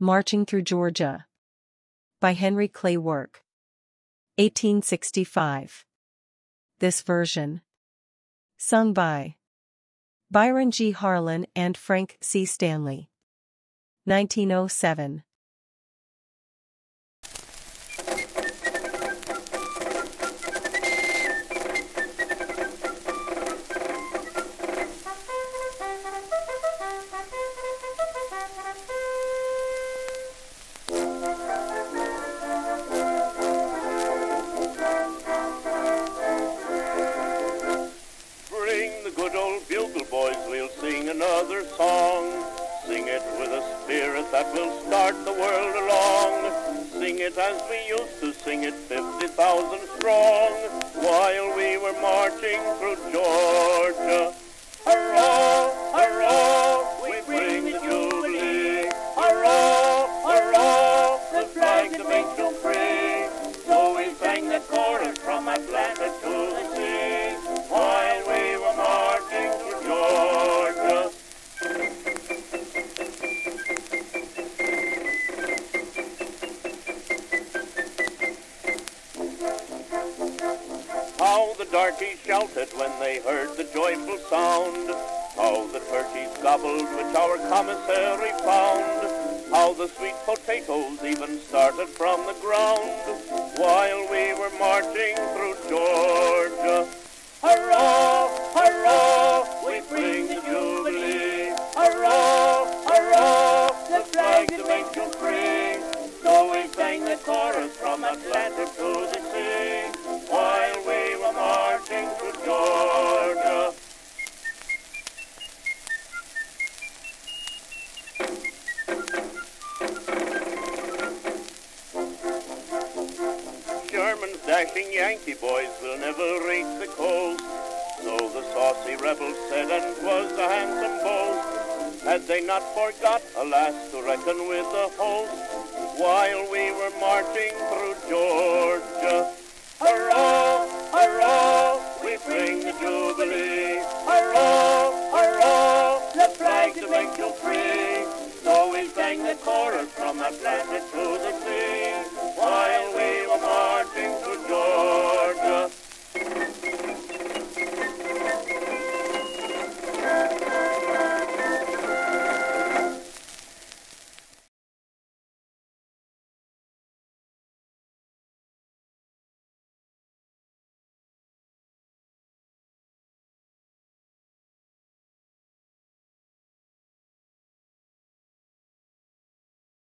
Marching Through Georgia. By Henry Clay Work. 1865. This version. Sung by Byron G. Harlan and Frank C. Stanley. 1907. Good old bugle boys, we'll sing another song. Sing it with a spirit that will start the world along. Sing it as we used to sing it, 50,000 strong, while we were marching through Georgia. Darkies shouted when they heard the joyful sound. How the turkeys gobbled which our commissary found. How the sweet potatoes even started from the ground while we were marching through Georgia. Hurrah, hurrah, we bring the jubilee. Hurrah, hurrah, the flag that makes you free. So we sang the chorus from Atlanta to the sea while we Sherman's dashing Yankee boys will never reach the coast. So the saucy rebels said, and 'twas a handsome boast. Had they not forgot, alas, to reckon with the host, while we were marching through Georgia. Hurrah, hurrah, we bring the jubilee. Hurrah, hurrah, the flag to make you free we sang the chorus from Atlanta to the